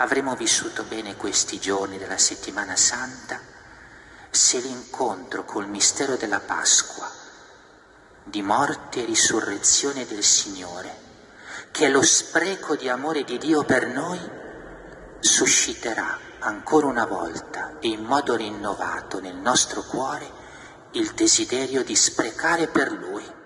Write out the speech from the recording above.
avremo vissuto bene questi giorni della settimana santa se l'incontro col mistero della Pasqua, di morte e risurrezione del Signore, che è lo spreco di amore di Dio per noi, susciterà ancora una volta e in modo rinnovato nel nostro cuore il desiderio di sprecare per Lui